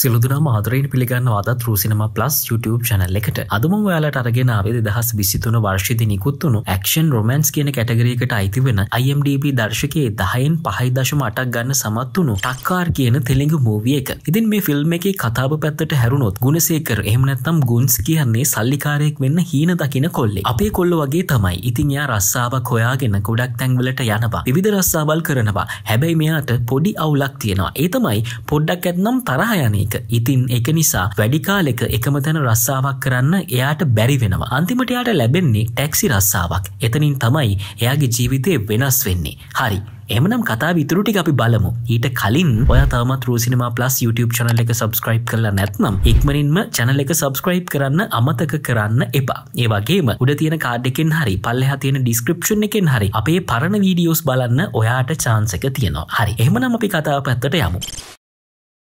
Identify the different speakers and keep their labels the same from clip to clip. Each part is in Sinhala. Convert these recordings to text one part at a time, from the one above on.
Speaker 1: සිලුදුනා ආදරයෙන් පිළිගන්න අදත් රූසිනම ප්ලස් YouTube චැනල් එකට. අදම ඔයාලට අරගෙන ආවේ දහස් විසිතුන වර්ෂදි නිකුත්තුුණු ක්ෂන් රොමන්ස් කියන කැටගරීකට අයිති වෙන IMDB දර්ශකයේ දහයෙන් පහයි දශම අටක් ගන්න සමත්වුණු ටක්කාර් කියන තෙළිඟ මූවිය එක. ඉතින් මේ ෆිල්ම් එක කතාව පැත්තට හැරුණොත් ගුණසේකර එහමනැත්තම් ගුන්ස් කියන්නේ සල්ලිකාරයෙක් වෙන්න හීන දකින කොල්ලෙ අපේ කොල්ල වගේ තමයි. ඉතින් යා රස්සාාවක් හොයාගෙන ගොඩක් තැන්වලට යනවා. විධ රස්සාවල් කරනවා. හැබැයි මෙයාට පොඩි අවුලක් තියෙනවා. ඒ තමයි පොඩ්ඩක් ඇත්නම් තරහයනේ එක ඉතින් එක නිසා වැඩිකාලෙක එකම තැන රස්සාාවක් කරන්න එයාට බැරි වෙනවා. අන්තිමට යාට ලැබෙන්නේ ටැක්සි රස්සාාවක්. එතනින් තමයි එයාගේ ජීවිතය වෙනස් වෙන්නේ. හරි. එමනම් කතා විතුරටි අපි බලමු. ඊට කලින් ඔය තමත් රූසිනම පලස් YouTube චනල එක සබස්ක්‍රයිබ් කරලා නැත්නම් ඉක්මනින්ම චැනල එක සබස්ක්‍රයිබ් කරන්න අමතක කරන්න එපා. ඒවගේම උඩ තියෙන කාඩ්ඩකෙන් හරි පල්ලෙහ තියෙන ඩිස්ක්‍රපෂන් එකෙන් හරි අපේ පරණ වීඩියෝස් බලන්න ඔයාට චාන්සක තියෙනවා. හරි. එහමනම් අපි කතාව පැත්තට යමු.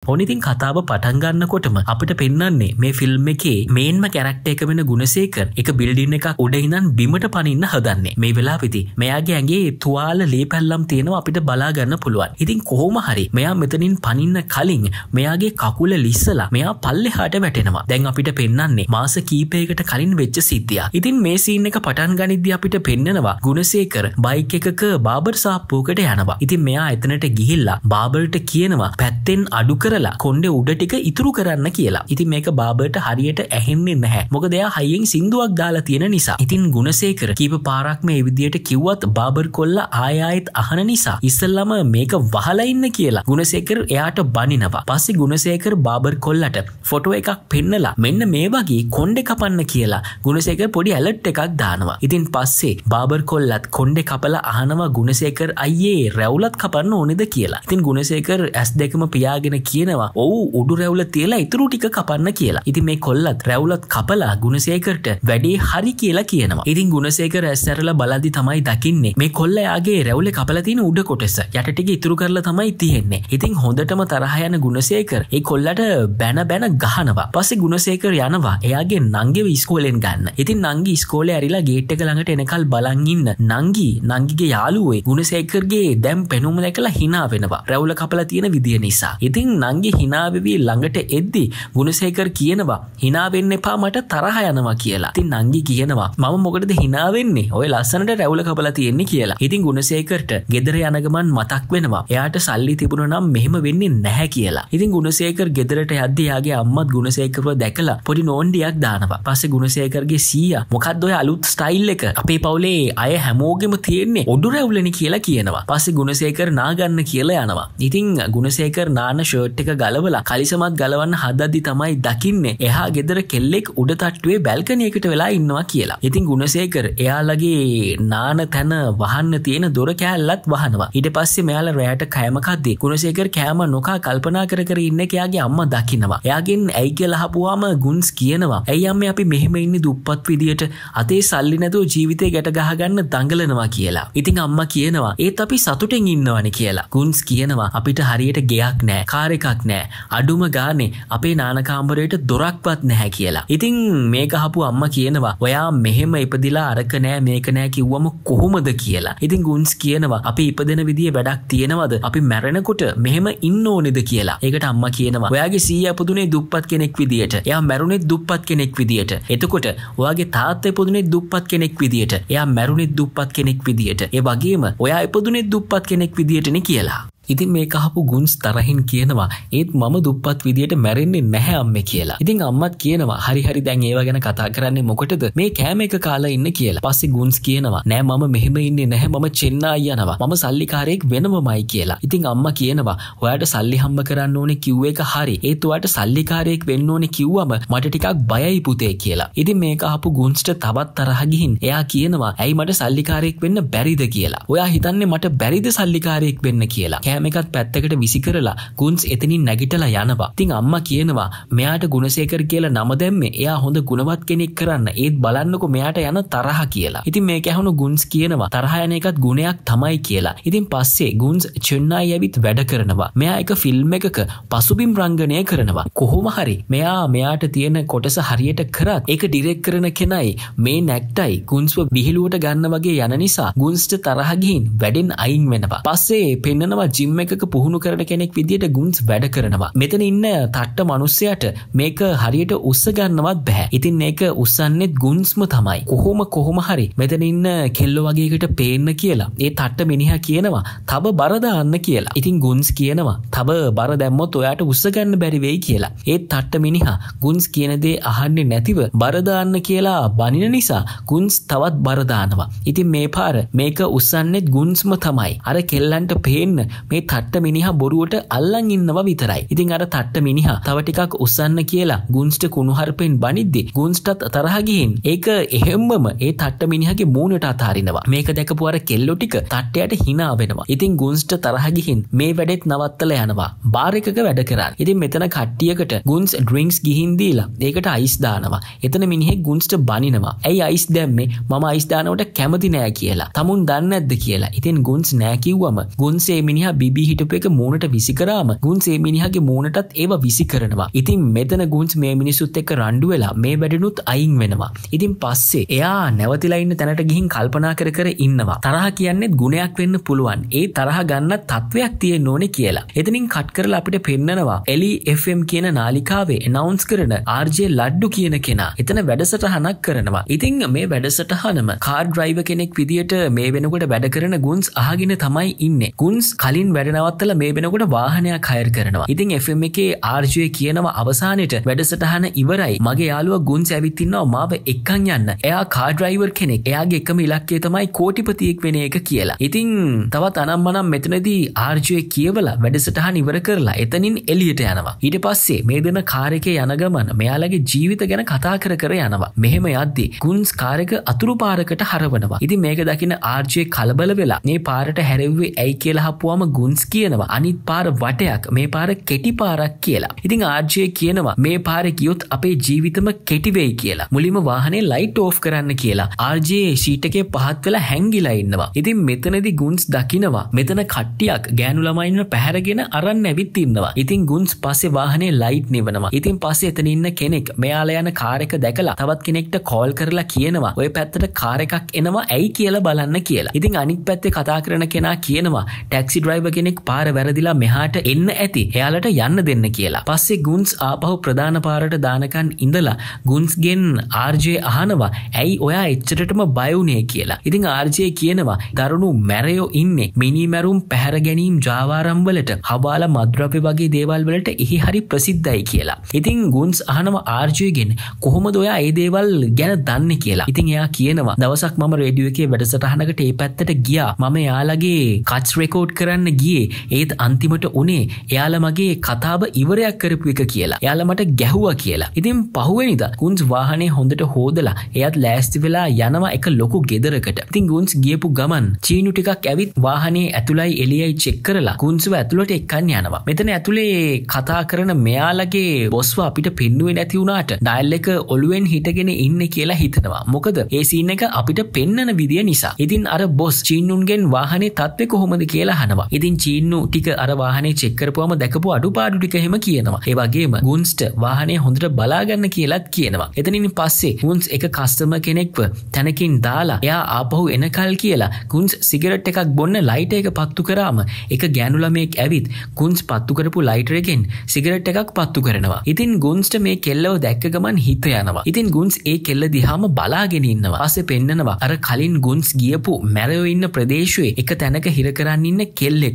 Speaker 1: ඔනිතින් කතාව පටන්ගන්නකොටම අපිට පෙන්න්නන්නේ මේ ෆිල්ම් එකේ මේන්ම කැරක්ට එක වෙන ගුණසේකර එක බිල්ඩින්න එකක් උඩහිනන් බිමට පනින්න හදන්නේ. මේ වෙලා පිති මෙයාගේ ඇගේ තුවාල ලේ පැල්ලම් තියෙනවා අපිට බලාගන්න පුළුවන්. ඉතින් කොහොම හරි මෙයා මෙතනින් පනින්න කලින් මෙයාගේ කකුල ලිස්සලා මෙයා පල්ලෙ හට වැටෙනවා. දැන් අපිට පෙන්න්නන්නේ මාස කීපයකට කලින් වෙච්ච සිද්ධිය ඉතින් මේ සීන් එක පටන් ගනිද්‍ය අපිට පෙන්න්නනවා ගුණසේකර බයික් එකක බාබර් සාප්පූකට යනවා. ඉතින් මෙයා එතනට ගිහිල්ලා බාබල්ට කියනවා පැත්තෙන් අඩු කර කරලා කොන්්ඩ උඩ ටික ඉතුරු කරන්න කියලා. ඉතින් මේක බාබට හරියට ඇහෙන්නේ නැහැ. මොක දෙයා හයියෙන් සිින්දුවක් දාලා තියෙන නිසා. ඉතින් ගුණසේකර කීප පාරක් මේ විදියට කිව්වත් බාබර් කොල්ල ආයායත් අහන නිසා. ඉස්සල්ලම මේක වහලඉන්න කියලා ගුණසේකර එයාට බනිනවා. පස්සෙ ගුණසේකර බාබර් කොල්ලට ෆොටෝ එකක් පෙන්නලා මෙන්න මේ වගේ කොන්්ඩෙ කපන්න කියලා ගුණසේකර පොඩි ඇලට් එකක් දානවා. ඉතින් පස්සේ බාබර් කොල්ලත් කොන්්ඩෙ කපල අහනවා ගුණසේකර අයියේ රැවුලත් කපන්න ඕනෙද කියලා. ඉතින් ගුණසේකර ඇස් දෙකම පියාගෙන කිය කියනවා ඔවු උඩු රැවල තියලා ඉතුරු ටික කපන්න කියලා. ඉති මේ කොල්ලත් රැවලත් කපලා ගුණසේකරට වැඩේ හරි කියලා කියනවා. ඉතින් ගුණසේකර ඇස්සැරල බලදි තමයි දකින්නේ මේ කොල්ලයාගේ රැවල කපලතින උඩ කොටෙස. යටටික ඉතුරු කරලා තමයි තියෙන්නේ. ඉතින් හොඳටම තරහයන ගුණසේකර ඒ කොල්ලට බැන බැන ගහනවා. පස්සේ ගුණසේකර යනවා. එයාගේ නංගෙව ඉස්කෝලෙන් ගන්න. ඉතින් නංගි ස්කෝල ඇරිලා ගේට්ක ළඟට එනකල් බලංගන්න නංගි නංගිගේ යාලුවේ ගුණසේකරගේ දැම් පෙනුම දැකලා හිනා වෙනවා. රැවල කපල තියෙන විදිිය නිසා. ඉතින් නං නංගි හිනාවෙවී ළඟට එද්දි ගුණසේකර කියනවා හිනාවෙන්න එපා මට තරහ යනවා කියලා. තින් නංගි කියනවා මම මොකටද හිනාවෙන්නේ ඔය ලස්සනට රැවල කබල තියෙන්නේ කියලා. ඉතින් ගුණසේකරට ගෙදර යනගමන් මතක් වෙනවා එයාට සල්ලි තිබුණ නම් මෙහෙම වෙන්නේ නැහැ කියලා. ඉතින් ගුණසේකර ගෙදරට යද්දයාගේ අම්මත් ගුණසේකරව දැකලා පොඩි නෝන්ඩියක් දානවා. පස්සේ ගුණසේකරගේ සීය මොකක්ද ඔය අලුත් ස්ටයිල් එක? අපේ පවුලේ අය හැමෝගෙම තියෙන්නේ ඔඩු රැවලනි කියලා කියනවා. පස්සේ ගුණසේකර නාගන්න කියලා යනවා. ඉතින් ගුණසේකර නාන ෂර්ට් එක ගලවලා කලිසමත් ගලවන්න හදදදි තමයි දකින්නේ එහා ගෙදර කෙල්ලෙක් උඩ තට්ටුවේ බැල්කනයකට වෙලා ඉන්නවා කියලා. ඉතින් ගුණසේකර එයාලගේ නාන තැන වහන්න තියෙන දොර කෑල්ලත් වහනවා. ඉට පස්සේ මෙයාල රෑට කෑමකක්දේ ගුණසේකර කෑම නොකා කල්පනා කර කර ඉන්න එයාගේ අම්ම දකිනවා. එයාගෙන් ඇයි කියලහපුවාම ගුන්ස් කියනවා ඇයි අම්ම අපි මෙහෙම ඉන්න දුප්පත් විදියට? අතේ සල්ලි නැතුව ජීවිතය ගැට ගහගන්න දඟලනවා කියලා. ඉතින් අම්ම කියනවා ඒත් අපි සතුටෙන් ඉන්නවන කියලා. ගුන්ස් කියනවා අපිට හරියට ගෙයක් නෑ. කාර එකක් දොරක් නෑ. අඩුම ගානේ අපේ නානකාම්බරයට දොරක්වත් නැහැ කියලා. ඉතිං මේක හපු අම්ම කියනවා ඔයා මෙහෙම ඉපදිලා අරක නෑ මේක නෑ කිව්වම කොහොමද කියලා? ඉතින් ගුන්ස් කියනවා අපි ඉපදෙන විදිිය වැඩක් තියෙනවද? අපි මැරෙනකොට මෙහෙම ඉන්න ඕනෙද කියලා? ඒකට අම්ම කියනවා ඔයාගේ සීය පුදුනේ දුප්පත් කෙනෙක් විදිට එයා මැරුණෙත් දුප්පත් කෙනෙක් විදිට එතකොට ඔයාගේ තාත්ත පුදුනේ දුප්පත් කෙනෙක් විදිට එයා මැරුණෙත් දුප්පත් කෙනෙක් විදිට ඒ වගේම ඔයා එපදුනේ දුප්පත් කෙනෙක් විදිටන කියලා. ඉතින් මේ කහපු ගුන්ස් තරහින් කියනවා ඒත් මම දුප්පත් විදියට මැරෙන්නේ නැහැ අම්ම කියලා. ඉතින් අම්මත් කියනවා හරි හරි දැන් ඒව ගැන කතා කරන්නේ මොකටද? මේ කෑම එක කාලා ඉන්න කියලා. පස්සේ ගුන්ස් කියනවා නෑ මම මෙහෙම ඉන්නේ නැහැ මම චෙන්නායි යනවා. මම සල්ලිකාරයෙක් වෙනමමයි කියලා. ඉතින් අම්ම කියනවා ඔයාට සල්ලි හම්බ කරන්න ඕනේ කිව්ව එක හරි. ඒත් ඔයාට සල්ලිකාරයෙක් වෙන්න ඕනේ කිව්වම මට ටිකක් බයයි පුතේ කියලා. ඉතින් මේක අහපු ගුන්ස්ට තවත් තරහ ගිහින් එයා කියනවා ඇයි මට සල්ලිකාරයෙක් වෙන්න බැරිද කියලා. ඔයා හිතන්නේ මට බැරිද සල්ලිකාරයෙක් වෙන්න කියලා. කෑම එකත් පැත්තකට විසි කරලා ගුන්ස් එතනින් නැගිටලා යනවා. තිං අම්ම කියනවා මෙයාට ගුණසේකර කියලා නම දැම්ම. එයා හොඳ ගුණවත් කෙනෙක් කරන්න. ඒත් බලන්නකො මෙයාට යන තරහ කියලා. ඉතින් මේ ඇහුණු ගුන්ස් කියනවා තරහයන එකත් ගුණයක් තමයි කියලා. ඉතින් පස්සේ ගුන්ස් චෙන්නා ඇවිත් වැඩ කරනවා. මෙයා එක ෆිල්ම් එකක පසුබිම් රංගනය කරනවා. කොහොම හරි මෙයා මෙයාට තියෙන කොටස හරියට කරත් ඒක ඩිරෙක් කරන කෙනයි. මේ නැක්ටයි ගුන්ස්ව විහිලුවට ගන්න වගේ යන නිසා ගුන්ස්ට තරහගින් වැඩෙන් අයින් වෙනවා. පස්සේ පෙන්න්නනවා ජි ජිම් එකක පුහුණු කරන කෙනෙක් විදියට ගුන්ස් වැඩ කරනවා. මෙතන ඉන්න තට්ට මනුස්සයට මේක හරියට උස්ස ගන්නවත් බැහැ ඉතින් ඒක උස්සන්නෙත් ගුන්ස්ම තමයි. කොහොම කොහොම හරි මෙතන ඉන්න කෙල්ලො වගේකට පේන්න කියලා. ඒ තට්ට මිනිහ කියනවා තබ බරදාන්න කියලා. ඉතින් ගුන්ස් කියනවා තබ බර දැම්මොත් ඔයාට උස්සගන්න බැරිවෙයි කියලා. ඒත් තට්ට මිනිහා ගුන්ස් කියනදේ අහන්නේ නැතිව බරදාන්න කියලා බනින නිසා ගුන්ස් තවත් බරදානවා ඉතින් මේ පාර මේක උස්සන්නෙත් ගුන්ස්ම තමයි. අර කෙල්ලන්ට පේන්න මේ තට්ට මිනිහා බොරුවට අල්ලන් ඉන්නවා විතරයි. ඉතින් අර තට්ට මිනිහා තව ටිකක් උස්සන්න කියලා ගුන්ස්ට කුණුහරපෙන් බනිද්දි ගුන්ස්ටත් තරහගිහින් ඒක එහෙම්මම ඒ තට්ට මිනිහගේ මූනට අතාරිනවා. මේක දැකපු අර කෙල්ලො ටික තට්ටයට හිනා වෙනවා. ඉතින් ගුන්ස්ට තරහගිහින් මේ වැඩෙත් නවත්තල යනවා. බාරකක වැඩ කරන්න ඉතින් මෙතන කට්ටියකට ගුන්ස් ඩ්‍රිංක්ස් ගිහින් දීලා ඒකට අයිස් දානවා. එතන මිනිහෙක් ගුන්ස්ට බනිනවා. ඇයි අයිස් දැම්මේ? මම අයිස්දානවට කැමති නෑ කියලා. තමුන් දන්න ඇද්ද කියලා. ඉතින් ගුන්ස් නෑකිව්වම ගුන්සේ මිනිහා බිබි හිටපු එක මූනට විසිකරාම ගුන්සේ මිනිහගේ මූනටත් ඒව විසි කරනවා. ඉතින් මෙතන ගුන්ස් මේ මිනිසුත් එක්ක රණ්ඩු වෙලා මේ වැඩනුත් අයින් වෙනවා. ඉතින් පස්සේ එයා නැවතිලා ඉන්න තැනට ගිහින් කල්පනා කර කර ඉන්නවා. තරහ කියන්නෙත් ගුණයක් වෙන්න පුළුවන්. ඒ තරහ ගන්න තත්ත්වයක් තියෙන් ඕනෙ කියලා. එතනින් කට් කරලා අපිට පෙන්නනවා එලි FM කියන නාලිකාවේ නවන්ස් කරන ආර්ජය ලඩ්ඩු කියන කෙනා. එතන වැඩසටහනක් කරනවා. ඉතිං මේ වැඩසටහනම කාඩ් ්‍රයිව කෙනෙක් විදිට මේ වෙනකොට වැඩ කරන ගුන්ස් අහගෙන තමයි ඉන්න. ගුන්ස් කලින් වැඩනවත්තල මේ වෙනකොට වාහනයක් හයර් කරනවා. ඉතින් FM එකේ ආර්ජය කියනවා අවසානයට වැඩසටහන ඉවරයි. මගේ යාලුව ගුන්ස් ඇවිත්තින්නවා මාව එක්කන් යන්න. එයා කාඩ්‍රයිවර් කෙනෙක්. එයාගේ එකම ඉලක්කේ තමයි කෝටිපතියෙක් වෙන එක කියලා. ඉතිං තවත් අනම් මනම් මෙතනදී ආර්ජය කියවලා වැඩසටහන් ඉවර කරලා එතනින් එලියට යනවා. ඊට පස්සේ මේ දෙන කාරකය යන ගමන මෙයාලගේ ජීවිත ගැන කතා කර කර යනවා. මෙහෙම යද්දි ගුන්ස් කාරක අතුරු පාරකට හරවනවා. ඉති මේක දකින ආර්ජය කලබල වෙලා මේ පාරට හැරව්වේ ඇයි කියලා හපුවාම ගුන්ස් කියනවා. අනිත් පාර වටයක් මේ පාර කෙටි පාරක් කියලා. ඉතිං ආර්ජය කියනවා මේ පාර කියොත් අපේ ජීවිතම කෙටිවෙයි කියලා. මුලිම වාහනේ ලයිට් ඕෆ් කරන්න කියලා. ආර්ජයේ ශීටකේ පහත් වෙලා හැංගිලා ඉන්නවා. ඉතින් මෙතනදි ගුන්ස් දකිනවා. මෙතන කට්ටියක් ගෑනු ළමයින්න පැහැරගෙන අරන්න ඇවිත් ඉන්නවා. ඉතින් ගුන්ස් පස්සේ වාහනේ ලයිට් නිවනවා. ඉතින් පස්සේ එතන ඉන්න කෙනෙක් මෙයාලා යන කාර් එක දැකලා තවත් කෙනෙක්ට කෝල් කරලා කියනවා ඔය පැත්තට කාර් එකක් එනවා ඇයි කියලා බලන්න කියලා. ඉතින් අනිත් පැත්තේ කතා කරන කෙනා කියනවා ටැක්සි ඩ්‍රයිවර් කෙනෙක් පාර වැරදිලා මෙහාට එන්න ඇති. එයාලට යන්න දෙන්න කියලා. පස්සේ ගුන්ස් ආපහු ප්‍රධාන පාරට දානකන් ඉඳලා ගුන්ස්ගෙන් ආර්ජය අහනවා ඇයි ඔයා එච්චරටම බයවුනේ කියලා. ඉතින් ආර්ජය කියනවා දරුණු මැරයෝ ඉන්නේ. මිනිමැරුම් පැහැර ගැනීම් ජාවාරම්වලට හබාල මද්‍රපය වගේ දේවල් වලට එහි හරි ප්‍රසිද්ධයි කියලා. ඉතින් ගුන්ස් අහනව ආර්ජයගෙන් කොහොමද ඔයා ඒ දේවල් ගැන දන්න? කියලා. ඉතින් එයා කියනවා දවසක් මම රේඩියෝ එකේ වැඩසටහනකට ඒ පැත්තට ගියා. මම යාලගේ කච් රෙකෝඩ් කරන්න ගියේ. ඒත් අන්තිමට උනේ එයාල මගේ කතාව ඉවරයක් කරපු එක කියලා. යාල මට ගැහුවා කියලා. ඉතින් පහුවනිද ගුන්ස් වාහනේ හොඳට හෝදලා එයත් ලෑස්ති වෙලා යනවා එක ලොකු ගෙදරකට. ඉතින් ගුන්ස් ගියපු ගමන් චීනු ටිකක් ඇවිත් වාහනේ ඇතුළයි එලියයි චෙක් කරලා ගුන්සුව ඇතුළට එක්කන්න යනවා. මෙතන ඇතුළේ කතා කරන මෙයාලගේ බොස්ව අපිට පෙන්නුවේ නැති වුණාට ඩයිල් එක ඔළුවෙන් හිටගෙන ඉන්න කියලා හිතනවා. මොකද ඒ සීන් එක අපිට පෙන්නන විදිය නිසා. ඉතින් අර බොස් චීන්නුන්ගෙන් වාහනේ තත්ත්වය කොහොමද කියලා හනවා ඉතින් චීන්නු ටික අර වාහනේ චෙක් කරපුවම දැකපු අඩුපාඩු ටික එහෙම කියනවා. ඒ වගේම ගුන්ස්ට වාහනේ හොඳට බලාගන්න කියලාත් කියනවා. එතනින් පස්සේ ගුන්ස් එක කස්ටම කෙනෙක්ව තැනකින් දාලා එයා ආපහු එනකල් කියලා ගුන්ස් සිගරට් එකක් බොන්න ලයිට එක පත්තු කරාම එක ගෑනුලමෙක් ඇවිත් ගුන්ස් පත්තු කරපු ලයිටරගෙන් සිගරට් එකක් පත්තු කරනවා. ඉතින් ගුන්ස්ට මේ කෙල්ලව දැක්ක ගමන් හිත යනවා. ඉතින් ගුන්ස් ඒ කෙල්ල දිහාම බලාගෙන ඉන්නවා. අස පෙන්න්නනවා අර කලින් ගුන්ස් ගියපු මැරයෝ ඉන්න ප්‍රදේශයේ එක තැනක හිරකරන්න ඉන්න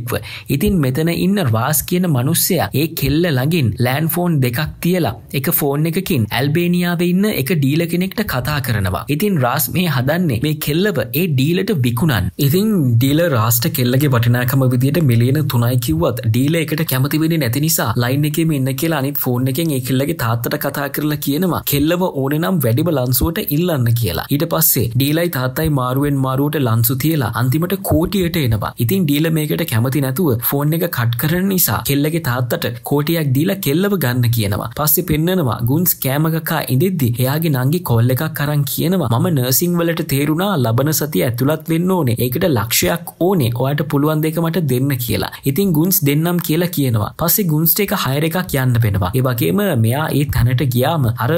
Speaker 1: කෙල්ලෙක්ව ඉතින් මෙතන ඉන්න රාස් කියන මනුස්සයා ඒ කෙල්ල ළඟින් ලෑන් ෆෝන් දෙකක් තියලා එක ෆෝන් එකකින් ඇල්බේනියාව ඉන්න එක ඩීල කෙනෙක්ට කතා කරනවා. ඉතින් රාස් මේ හදන්නේ මේ කෙල්ලව ඒ ඩීලට විකුණන් ඉතින් ඩීල රාස්ට කෙල්ලගේ වටිනාකම විදිට මිලියන තුනයි කිව්වත් ඩීල එකට කැමතිවෙන නැති නිසා ලයින් එකම ඉන්න කියලා අනිත් ෆෝන් එකෙන් ඒ කෙල්ලගේ තාත්තට කතා කරලා කියනවා. කෙල්ලව ඕන නම් වැඩිම ලන්සුවට ඉල්ලන්න කියලා. ඊට පස්සේ ඩීලයි තාත්තයි මාරුවෙන් මාරුවට ලන්සු තියලා අන්තිමට කෝටියට එනවා. ඉතින් ඩීල මේකට කැමති නැතුව ෆෝන් එක කට් කරන නිසා කෙල්ලගේ තාත්තට කෝටියක් දීලා කෙල්ලව ගන්න කියනවා. පස්සේ පෙන්නනවා ගුන්ස් කෑමකකා ඉඳෙද්දි එයාගේ නංගි කොල්ල එකක් කරන් කියනවා. මම නර්සිං වලට තේරුණා ලබන සතිය ඇතුළත් වෙන්න ඕනේ. ඒකට ලක්ෂයක් ඕනේ. ඔයාට පුළුවන් දෙක මට දෙන්න කියලා. ඉතින් ගුන්ස් දෙන්නම් කියලා කියනවා. පස්සේ ගුන්ස්ට එක හයර එකක් යන්න පෙනවා. ඒ වගේම මෙයා ඒ තැනට ගියාම අර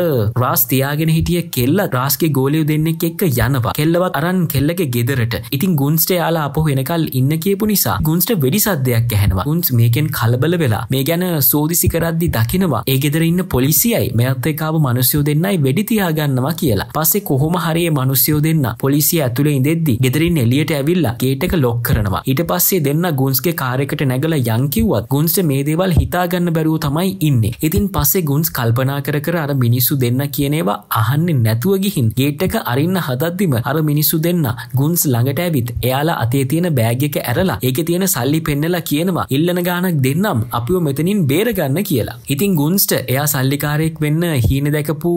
Speaker 1: රාස් තියාගෙන හිටිය කෙල්ල රාස්ගේ ගෝලයෝ දෙන්නෙක් එක්ක යනවා. කෙල්ලවත් අරන් කෙල්ලගේ ගෙදරට. ඉතින් ගුන්ස්ට යාලා අප වෙනකල් ඉන්න කියපු නිසා ගුන්ස්ට වෙඩිසද්දයක් ඇහෙනවා. ගුන්ස් මේකෙන් කලබල වෙලා. මේ ගැන සෝදිසි කරද්දි දකිනවා. ඒ ගෙදර ඉන්න පොලිසියයි මෙත් එකාව මනුස්යෝ දෙන්නයි වෙඩිතියාගන්නවා කියලා. පස්සේ කොහොම හරිය මනුස්යෝ දෙන්න පොලිසිය ඇතුළේ ඉදෙද්දි ගෙදරින් එලියට ඇවිල්ලා ගේටක ලොක් කරනවා. ඊට පස්සේ දෙන්න ගුන්ස්ගේ කාරයකට නැගල යංකිව්වත් ගුන්ස්ට මේ දේවල් හිතාගන්න බැරුව තමයි ඉන්න. ඉතින් පස්සේ ගුන්ස් කල්පනා කර කර අර මිනිස්සු දෙන්න කියනේවා අහන්න නැතුව ගිහින් ගේට්ටක අරින්න හදද්දිම අර මිනිස්සු දෙන්න ගුන්ස් ළඟට ඇවිත් එයාලා අතේ තියෙන බෑගක ඇරලා ඒක තියෙන සල්ලි පෙන්නලා කියනවා ඉල්ලන ගානක් දෙන්නම් අපිව මෙතනින් බේරගන්න කියලා. ඉතින් ගුන්ස්ට එයා සල්ලිකාරයෙක් වෙන්න හීන දැකපු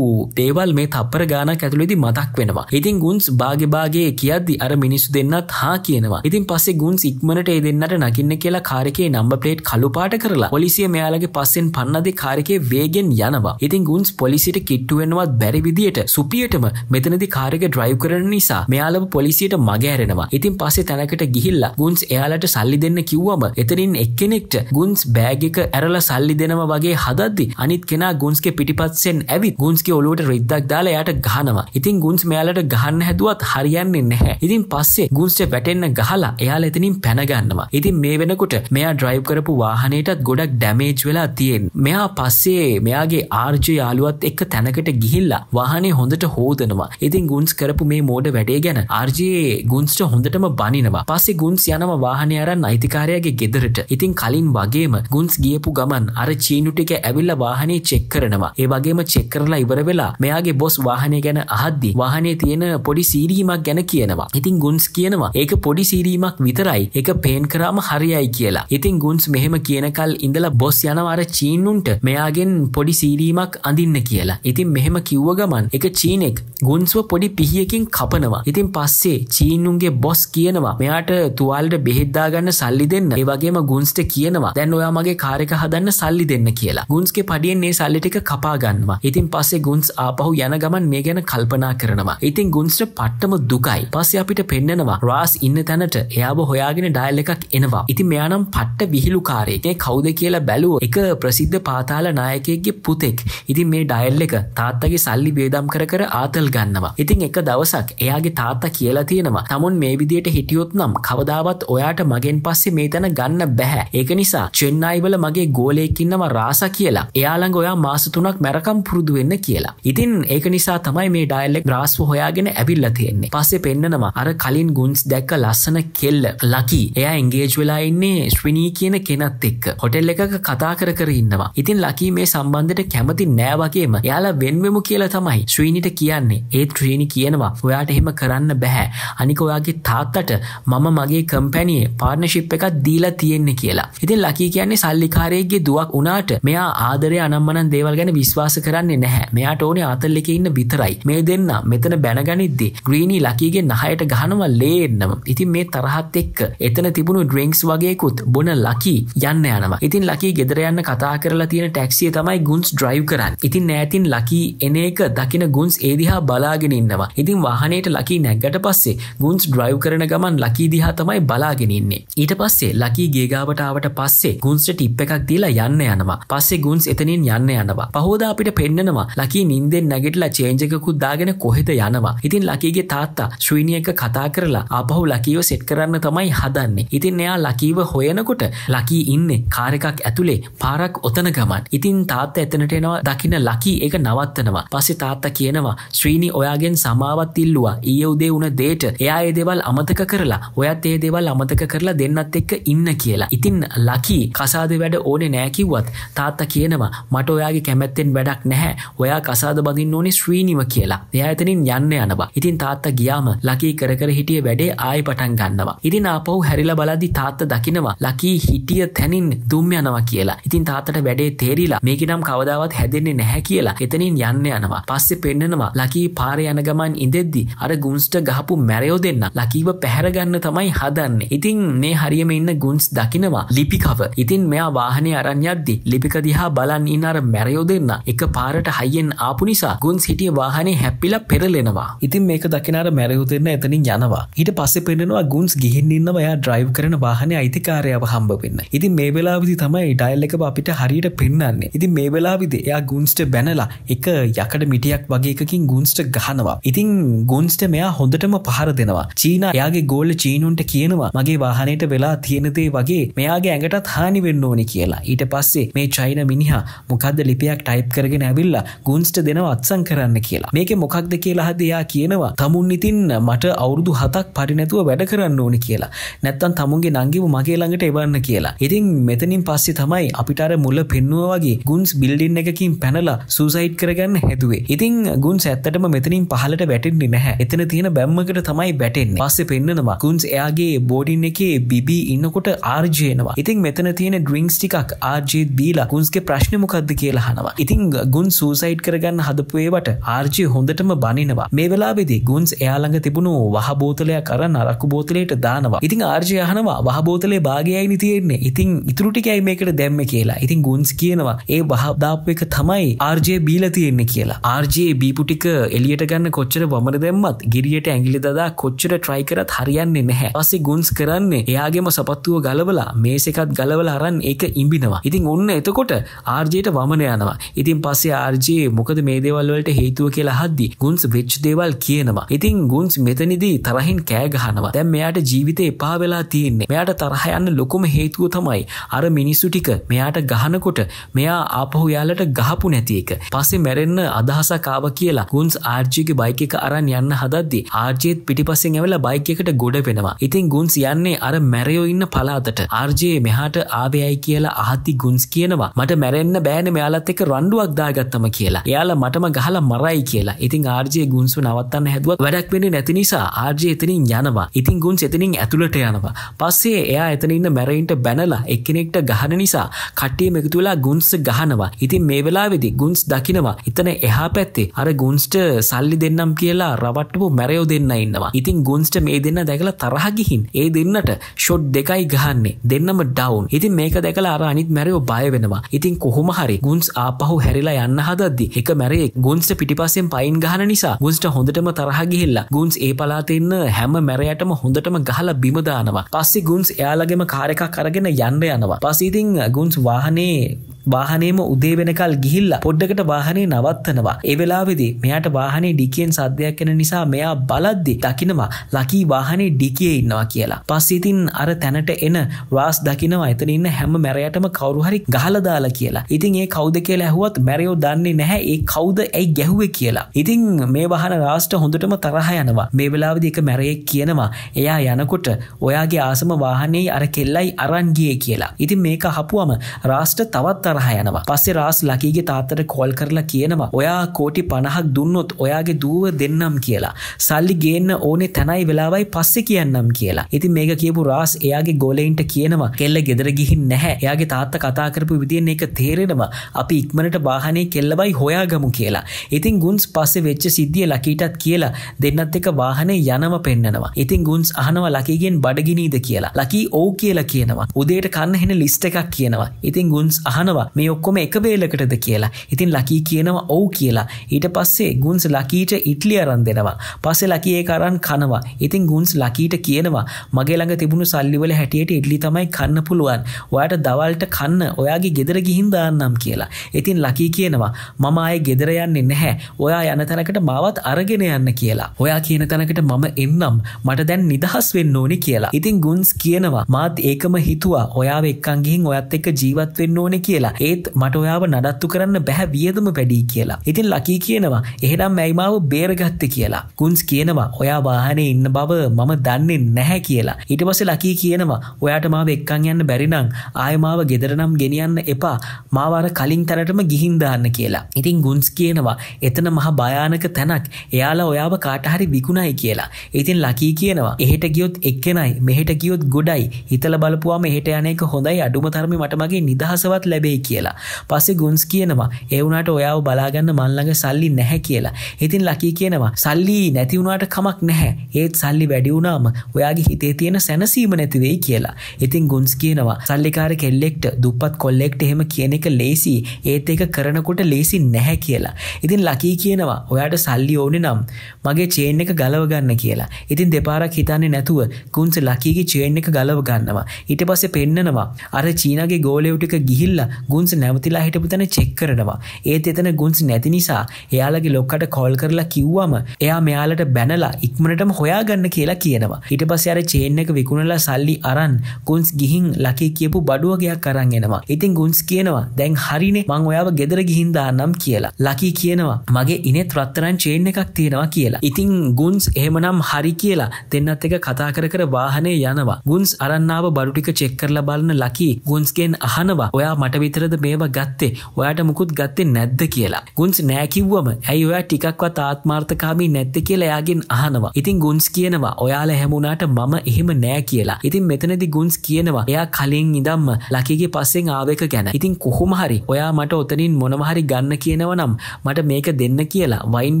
Speaker 1: දේවල් මේ තප්පර ගානක් ඇතුළෙදි මතක් වෙනවා. ඉතින් ගුන්ස් භාගභාගේ කියද්දි අර මිනිස්සු දෙන්නත් හා කියනවා. ඉතින් පස්සේ ගුන්ස් ඉක්මනට ඒ දෙන්නට නකින්න කියලා කාරකේ නම්බ ප්ලේට් කළුපාට කරලා පොලිසිය මෙයාලගේ පස්සෙන් පන්නදේ කාරකේ වේගෙන් යනවා. ඉතින් ගුන්ස් පොලිසිට කිට්ටුවෙන්වත් බැරි විදියට සුපියටම මෙතනදි කාරක ඩ්‍රයිව් කරන නිසා මෙයාලව පොලිසියට මගෑරෙනවා ඉතින් පස්සේ තැනකට ගිහිල්ලා ගුන්ස් එයාලට සල්ලි දෙන්න කිව්වම එතනින් එක්කෙනෙක්ට ගුන්ස් බෑගක ඇරලා සල්ලි දෙනව වගේ හදද්දි අනිත් කෙනා ගුන්ස්ගේ පිටිපත්සෙන් ඇවිත් ගුන්ස්ගේ ඔලුවට රිද්දක් දාලා යායට ගහනවා. ඉතින් ගුන්ස් මෙයාලට ගහන්න හැදුවත් හරියන්නේ නැහැ. ඉතින් පස්සේ ගුන්ස්ට වැටෙන්න ගහලා එයාලා එතනින් පැනගන්නවා ඉතින් මේ වෙනකොට මෙයා ඩ්‍රයිව් කරපු වාහනයටත් ගොඩක් ඩැමේජ් වෙලා තියෙන් මෙයා පස්සේ මෙයාගේ ආර්ජ යාළුවත් එක්ක තැනකට ගිහිල්ලා වාහනේ හොඳට හෝදනවා. ඉතින් ගුන්ස් කරපු මේ මෝඩ වැඩේ ගැන ආර්ජයේ ගුන්ස්ට හොඳටම බනිනවා. පස්සේ ගුන්ස් යනම වාහනය අරන් අයිතිකාරයාගේ ගෙදරට. ඉතින් කලින් වගේම ගුන්ස් ගියපු ගමන් අර චීනු ටික ඇවිල්ල වාහනේ චෙක් කරනවා. ඒ වගේම චෙක් කරලා ඉවර වෙලා මෙයාගේ බොස් වාහනය ගැන අහද්දි වාහනේ තියෙන පොඩි සීරීමක් ගැන කියනවා. ඉතින් ගුන්ස් කියනවා ඒක පොඩි සීරීමක් විතරයි. එක පේන් කරාම හරියයි කියලා. ඉතින් ගුන්ස් මෙහෙම කියනකල් ඉඳලා බොස් යනවාර චීනුන්ට මෙයාගෙන් පොඩි සීරීමක් අඳින්න කියලා. ඉතින් මෙහෙම කිව්ව ගමන් එක චීනෙක් ගුන්ස්ව පොඩි පිහියකින් කපනවා. ඉතින් පස්සේ චීනුන්ගේ බොස් කියනවා මෙයාට තුවාල්ට බෙහෙද්දාගන්න සල්ලි දෙන්න. ඒ වගේම ගුන්ස්ට කියනවා දැන් ඔයා මගේ කාරක හදන්න සල්ලි දෙන්න කියලා. ගුන්ස්ගේ පඩියෙන් ඒ සල්ලි ටික කපා ගන්නවා. ඉතින් පස්සේ ගුන්ස් ආපහු යන ගමන් මේ ගැන කල්පනා කරනවා. ඉතින් ගුන්ස්ට පට්ටම දුකයි. පස්සේ අපිට පෙන්නනවා රාස් ඉන්න තැනට එයාව හොයාගෙන ඩයිල් එකක් එනවා. ඉතින් මෙයානම් පට්ට විහිලු කාරේ කවුද කියලා බැලුව එක ප්‍රසිද්ධ පාතාල නායකයගේ පුතෙක්. ඉතින් මේ ඩයිල් එක තාත්තගේ සල්ලි බේදම් කර කර ආතල් ගන්නවා. ඉතින් එක දවසක් එයාගේ තාත්තා කියලා තියෙනවා තමුන් මේ විදියට හිටියොත් නම් කවදාවත් ඔයාට මගෙන් පස්සේ මේ තැන ගන්න බැහැ. ඒක නිසා චෙන්නයිවල මගේ ගෝලයකින්නව රාස කියලා. එයාළඟ ඔයා මාස තුනක් මැරකම් පුරුදු වෙන්න කියලා. ඉතින් ඒක නිසා තමයි මේ ඩයිල්ලෙක් රාස්ව හොයාගෙන ඇවිල්ල තියෙන්නේ. පස්සේ පෙන්න්නනවා අර කලින් ගුන්ස් දැක්ක ලස්සන කෙල්ල ලකි. එයා එංගේජ් වෙලා ඉන්නේ ශ්විනී කියන කෙනත් එක්ක. හොටෙල් එකක කතා කර කර ඉන්නවා. ඉතින් ලකී මේ සම්බන්ධට කැමති නෑවගේම යාලා වෙන්වෙමු කියලා තමයි ශ්‍රීනිට කියන්නේ. ඒත් ශ්‍රීණි කියනවා ඔයාට එහෙම කරන්න බැහැ. අනික ඔයාගේ තාත්තට මම මගේ කම්පැනියේ පාර්නශිප් එකක් දීලා තියෙන්නේ කියලා. ඉතින් ලකී කියන්නේ සල්ලිකාරයගේ දුවක් උනාට මෙයා ආදරය අනම්මනන් දේවල් ගැන විශ්වාස කරන්නේ නැහැ. මෙයාට ඕනේ ආතල් එක ඉන්න විතරයි. මේ දෙන්න මෙතන බැනගනිද්දි ග්‍රීනී ලකීගේ නහයට ගහනවා ලේන්නම. ඉතින් මේ තරහත් එක්ක එතන තිබුණු ඩ්‍රිංක්ස් වගේකුත් බොන ලකී යන්න යනවා. ඉතින් ලකී ගෙදර යන්න කතා කරලා තියෙන ටැක්සිය තමයි ගුන්ස් ඩ්‍රයිව් කරන්න. ඉතින් නෑතින් ලකී එන එක දකින ගුන්ස් ඒදිහා බලාගෙන ඉන්නවා. ඉතින් වාහනයට ලකී නැග්ගට පස්සේ ගුන්ස් ඩ්‍රයිව් කරන ගමන් ලකී දිහා තමයි බලාගෙනන්නේ ඊට පස්සේ ලකී ගේගාවටාවට පස්සේ ගුන්ස්ට ටිප් එකක් දීලා යන්න යනවා. පස්සේ ගුන්ස් එතනින් යන්න යනවා. පහෝදා අපිට පෙන්න්නනවා ලකී නින්දෙන් නැගටලා චේන්ජකුත් දාගෙන කොහෙද යනවා. ඉතින් ලකීගේ තාත්තා ශ්‍රීණියක කතා කරලා අපහු ලකීව සෙට් කරන්න තමයි හදන්නේ. ඉතින් එයා ලකීව හොයනකොට ලකී ඉන්න කාරකක් ඇතුළේ පාරක් ඔතන ගමන්. ඉතින් තාත්ත එතනට එනවා දකින ලකී එක නවත්තනවා. පස්සේ තාත්තා කියනවා ශ්‍රීණි ඔයාගෙන් සමාවත් ඉල්ලවා. ඒ උදේ වුණ දේට එයා ඒ දෙවල් අමතක කරලා ඔයත් ඒ දෙවල් අමතක කරලා දෙන්නත් එක්ක ඉන්න කියලා. ඉතින් ලකී කසාද වැඩ ඕනේ නෑකිව්වත් තාත්තා කියනවා මට ඔයාගේ කැමැත්තෙන් වැඩක් නැහැ. ඔයා කසාද බඳින්න ඕනේ ශ්‍රීනිව කියලා. එයා එතනින් යන්න යනවා. ඉතින් තාත්තා ගියාම ලකී කර කර හිටිය වැඩේ ආයි පටන් ගන්නවා. ඉතින් ආපහු හැරිලා බලද්දි තාත්තා දකිනවා ලකී හිටිය තැනින් දුම් යනවා කියලා. ඉතින් තාත්තට වැඩේ තේරිලා මේක නම් කවදාවත් හැදෙන්නේ නැහැ කියලා. එතනින් යන්න යනවා. පස්සේ පෙන්නනවා ලකී පාරේ යන ගමන් ඉඳෙද්දි අර ගුන්ස්ට ගහපු මැරයෝ දෙන්න. ලකීව පැහැරගන්න තමයි හදන්න. ඉතින් මේ හරියම ඉන්න ගුන්ස් දකිනවා. ලිපිකව. ඉතින් මෙයා වාහනය අරංයද්දි ලිපික දිහා බලන් ඉන්න අර මැරයෝ දෙන්න එක පාරට හයියෙන් ආපු නිසා ගුන්ස් හිටිය වාහනේ හැප්පිලා පෙරලෙනවා. ඉතින් මේක දකිනාර මැරයෝ දෙන්න එතනින් යනවා. ඊට පස්සේ පෙන්නවා ගුන්ස් ගිහින් ඉන්නවා. එයා ඩ්‍රයිව් කරන වාහනේ අයිතිකාරයව හම්බ වෙන්න. ඉතින් මේ වෙලාවිදි තමයි ඩයිල් එක අපිට හරියට පෙන්න්නන්නේ ඉතින් මේ වෙලාවිදි එයා ගුන්ස්ට බැනලා එක යකඩ මිටියක් වගේ එකකින් ගුන්ස්ට ගහනවා. ඉතින් ගුන්ස්ට මෙයා හොඳටම පහර දෙනවා. චීන යාගේ ගෝල්ල චීනුන්ට කියනවා මගේ වාහනයට වෙලා තියෙනදේ වගේ මෙයාගේ ඇඟටත් හානි වෙන්න ඕනි කියලා. ඊට පස්සේ මේ චයින මිනිහා මොකක්ද ලිපියක් ටයිප් කරගෙන ඇවිල්ලා ගුන්ස්ට දෙනව අත්සං කරන්න කියලා. මේක මොකක්ද කියලා හදයා කියනවා තමුන් ඉතින් මට අවුරුදු හතක් පරිනැතුව වැඩ කරන්න ඕනි කියලා. නැත්තන් තමුන්ගේ නංගිව මගේ ළඟට එවන්න කියලා. ඉතින් මෙතනින් පස්සේ තමයි අපිටර මුල්ල පෙන්නුව වගේ ගුන්ස් බිල්ඩින් එකකින් පැනලා සූසයිට් කරගන්න හැදුවේ. ඉතින් ගුන්ස් ඇත්තටම මෙතනින් පහලට වැටෙන්නේ නැහැ. එතන තියෙන බැම්මකට තමයි බැටෙන්නේ පස්සේ පෙන්න්නනවා ගුන්ස් එයාගේ බෝඩින් එකේ බිබී ඉන්නකොට ආර්ජයනවා ඉතින් මෙතන තියෙන ඩ්‍රිංක්ස් ටිකක් ආර්ජයත් බීලා ගුන්ස්ගේ ප්‍රශ්නමකක්ද කියලා හනවා ඉතින් ගුන් සූසයිට් කරගන්න හදපුේවට ආර්ජය හොඳටම බනිනවා. මේ වෙලාබෙදි ගුන්ස් එයාළඟ තිබුණු වහබෝතලයක් කරන්න අරක්කු බෝතලයට දානවා. ඉතින් ආර්ජය හනවා වහබෝතලේ භාගයයිනි තියෙන්නේ? ඉතින් ඉතුරුටිකයි මේකට දැම්ම කියලා. ඉතින් ගුන්ස් කියනවා ඒ වහදාප එක තමයි ආර්ජය බීල තියෙන්නේ කියලා. ආර්ජයේ බීපුටික එලියට ගන්න කොච්චර වමර දැම්මත් ගිරියට ඇගිලි දදා කොච්චර ට්‍රයි කරත් හරියන්නේ නැහැ. පස්සේ ගුන්ස් කරන්නේ එයාගේම සපත්තුව ගලවලා මේසකත් ගලවල අරන් එක ඉම්බිනවා ඉතින් ඔන්න එතකොට ආර්ජයට වමන යනවා. ඉතින් පස්සේ ආර්ජයේ මොකද මේ දේවල්වලට හේතුව කියලා හද්දි? ගුන්ස් වෙච්ච් දේවල් කියනවා. ඉතින් ගුන්ස් මෙතනිදී තරහින් කෑගහනවා දැන් මෙයාට ජීවිතය එපා වෙලා තියෙන්නේ. මෙයාට තරහ යන්න ලොකුම හේතුව තමයි අර මිනිස්සු ටික මෙයාට ගහනකොට මෙයා ආපහු යාලට ගහපු නැති එක. පස්සේ මැරෙන්න අදහසක් ආව කියලා ගුන්ස් ආර්ජිගේ බයික එක අරන් යන්න හදද්දි ආර්ජයත් පිටිපස්සෙන් ඇවෙලා බයික් එකට ගොඩ වෙනවා. ඉතින් ගුන්ස් යන්නේ අර මැරයෝ ඉන්න පලාතට ආර්ජයේ මෙහාට ආවයයි කියලා අහත්ති ගුන්ස් කියනවා. මට මැරෙන්න්න බෑන. මෙයාලත් එක රණ්ඩුවක් දාගත්තම කියලා. එයාලා මටම ගහලා මරයි කියලා. ඉතින් ආර්ජය ගුන්සු නවත්තන්න හැදුවත් වැඩක් වෙන නැති නිසා ආර්ජය එතනින් යනවා. ඉතින් ගුන්ස් එතනින් ඇතුළට යනවා. පස්සේ එයා එතනන්න මැරයින්ට බැනලා එක්කෙනෙක්ට ගහන නිසා කට්ටිය මෙකතුලා ගුන්ස් ගහනවා. ඉතින් මේ වෙලාවෙදි ගුන්ස් දකිනවා. එතන එහා පැත්තේ අර ගුන්ස්ට සල්ලි දෙන්නම් කියලා රවට්ටපු මැරයෝ දෙන්න ඉන්නවා. ඉතින් ගුන්ස්ට මේ දෙන්න දැකලා තරහගිහින් ඒ දෙන්නට ෂොට් දෙකයි ගහන්නේ. දෙන්නම ඩවුන් ඉතින් මේක දැකලා අර අනිත් මැරයෝ බය වෙනවා. ඉතින් කොහොම හරි ගුන්ස් ආපහු හැරිලා යන්න හදද්දි එක මැරේ ගුන්ස්ට පිටිපස්සෙන් පයින් ගහන නිසා ගුන්ස්ට හොඳටම තරහගිහිල්ලා ගුන්ස් ඒ පලාතෙන්න හැම මැරයටම හොඳටම ගහලා බිමදානවා පස්සේ ගුන්ස් එයාලගේම කාරකක් අරගෙන යන්න යනවා. පසිඉතින් ගුන්ස් වාහනේ වාහනේම උදේ වෙනකල් ගිහිල්ලා පොඩ්ඩකට වාහනේ නවත්තනවා. එවෙලාවෙදි මෙයාට වාහනේ ඩිකියෙන් සද්‍යයක් එන නිසා මෙයා බලද්දි දකිනවා ලකී වාහනේ ඩිකිය ඉන්නවා කියලා. පස්සිතින් අර තැනට එන රාස් දකිනවා. එතන ඉන්න හැම මැරයටම කවරුහරි ගහලදාලා කියලා. ඉතින් ඒ කෞද කියලා ඇහුවත් මැරයෝ දන්නේ නැහැ. ඒ කෞද ඇයි ගැහුවේ කියලා. ඉතින් මේ වහන රාස්ට හොඳටම තරහ යනවා. මේ වෙලාවෙදි එක මැරයෙක් කියනවා එයා යනකොට ඔයාගේ ආසම වාහනේ අර කෙල්ලයි අරන්ගිය කියලා. ඉතින් මේක හපුවම රාස්ට තවත් අර තරහ යනවා. පස්සේ රාස් ලකීගේ තාත්තට කොල් කරලා කියනවා ඔයා කෝටි පණහක් දුන්නොත් ඔයාගේ දුව දෙන්නම් කියලා. සල්ලි ගේන්න ඕනේ තැනයි වෙලාවයි පස්සෙ කියන්නම් කියලා. ඉතින් මේක කියපු රාස් එයාගේ ගොලයින්ට කියනවා කෙල්ල ගෙදර ගිහින් නැහැ. එයාගේ තාත්ත කතා කරපු විදිියෙන් එක තේරෙනවා. අපි ඉක්මනට වාහනේ කෙල්ලබයි හොයාගමු කියලා. ඉතින් ගුන්ස් පස්සේ වෙච්ච සිද්ධිය ලකීටත් කියලා දෙන්නත් එක වාහනේ යනම පෙන්න්නනවා ඉතින් ගුන්ස් අහනවා ලකීගෙන් බඩගිනීද කියලා? ලකී ඕ කියලා කියනවා. උදේට කන්න හෙන ලිස්ට එකක් කියනවා. ඉතින් ගුන්ස් අහනවා මේ ඔක්කොම එක බේලකටද කියලා. ඉතින් ලකී කියනවා ඔවු කියලා. ඊට පස්සේ ගුන්ස් ලකීට ඉටලි අරන් දෙනවා. පස්සේ ලකී ඒ කරන් කනවා. ඉතින් ගුන්ස් ලකීට කියනවා මගේ ළඟ තිබුණු සල්ලිවල හැටියට ඉඩලි තමයි කන්න පුළුවන්. ඔයාට දවල්ට කන්න ඔයාගේ ගෙදර ගිහින් දාන්නම් කියලා. ඉතින් ලකී කියනවා මම ආය ගෙදර යන්නේ නැහැ. ඔයා යන තැනකට මාවත් අරගෙන යන්න කියලා. ඔයා කියන තැනකට මම එන්නම්. මට දැන් නිදහස් වෙන්න ඕනි කියලා. ඉතින් ගුන්ස් කියනවා මාත් ඒකම හිතුවා. ඔයා එක්කන් ගිහින් ඔයත් එක්ක ජීවත් වෙන්න ඕනේ කියලා. ඒත් මට ඔයාව නඩත්තු කරන්න බැහැ වියදම පැඩී කියලා. ඉතින් ලකී කියනවා එහෙනම් මැයිමාව බේරගත්ත? කියලා. ගුන්ස් කියනවා ඔයා වාහනේ ඉන්න බව මම දන්නේ නැහැ කියලා. ඊට පස්සේ ලකී කියනවා ඔයාට මාව එක්කන් යන්න බැරිනම් ආයමාව ගෙදරනම් ගෙනියන්න එපා. මාවර කලින් තැනටම ගිහින් දාන්න කියලා. ඉතින් ගුන්ස් කියනවා එතන මහ භයානක තැනක්. එයාලා ඔයාව කාටහරි විකුණයි කියලා. ඉතින් ලකී කියනවා එහෙට ගියොත් එක්කෙනයි. මෙහෙට ගියොත් ගොඩයි. හිතල බලපුවාම එහෙට යනක හොඳයි. අඩුම තරම මට මගේ නිදහසවත් ලැබේ කියලා. පස්සේ ගුන්ස් කියනවා ඒවුනාට ඔයාව බලාගන්න මල්ලඟ සල්ලි නැහැ කියලා. ඉතින් ලකී කියනවා සල්ලි නැතිවුණට කමක් නැහැ. ඒත් සල්ලි වැඩිවුණාම ඔයාගේ හිතේ තියෙන සැනසීම නැතිවෙයි කියලා. ඉතින් ගුන්ස් කියනවා සල්ලිකාර කෙල්ලෙක්ට දුපත් කොල්ලෙක්ට එහෙම කියන එක ලේසි. ඒත් එක කරනකොට ලේසි නැහැ කියලා. ඉතින් ලකී කියනවා ඔයාට සල්ලි ඕනෙ නම් මගේ චේන් එක ගලව ගන්න කියලා. ඉතින් දෙපාරක් හිතන්නේ නැතුව ගුන්ස ලකීගේ චේන් එක ගලව ගන්නවා. ඊට පස්සේ පෙන්නනවා අර චීනගේ ගෝලෙව්ටික ගිහිල්ලා ගුන්ස් නැවතිලා හිටපු තැන චෙක් කරනවා. ඒත් එතන ගුන්ස් නැති නිසා එයාලගේ ලොක්කට කෝල් කරලා කිව්වම එයා මෙයාලට බැනලා ඉක්මනටම හොයාගන්න කියලා කියනවා. ඊට පස්සේ අර චේන් එක විකුණලා සල්ලි අරන් ගුන්ස් ගිහින් ලකී කියපු බඩුවගයක් අරන් එනවා. ඉතින් ගුන්ස් කියනවා දැන් හරිනේ මං ඔයාව ගෙදර ගිහින් දාන්නම් කියලා. ලකී කියනවා මගේ ඉනෙත් රත්තරන් චේන් එකක් තියෙනවා කියලා. ඉතින් ගුන්ස් එහෙමනම් හරි කියලා දෙන්නත් එක කතා කර කර වාහනේ යනවා. ගුන්ස් අරන්නාව බඩු ටික චෙක් කරලා බලන ලකී ගුන්ස්ගෙන් අහනවා ඔයා මට විතරද මේවා ගත්තේ? ඔයාට මුකුත් ගත්තේ නැද්ද කියලා. ගුන්ස් නෑකිව්වම ඇයි ඔයා ටිකක්වත් ආත්මාර්ථකාමී නැද්ද කියලා එයාගෙන් අහනවා. ඉතින් ගුන්ස් කියනවා ඔයාලා හැමුණාට මම එහෙම නෑ කියලා. ඉතින් මෙතනදි ගුන්ස් කියනවා එයා කලින් ඉදම්ම ලකිගේ පස්සෙන් ආවක ගැන. ඉතින් කොහොම හරි ඔයා මට ඔතනින් මොනවහරි ගන්න කියනව නම් මට මේක දෙන්න කියලා. වයින්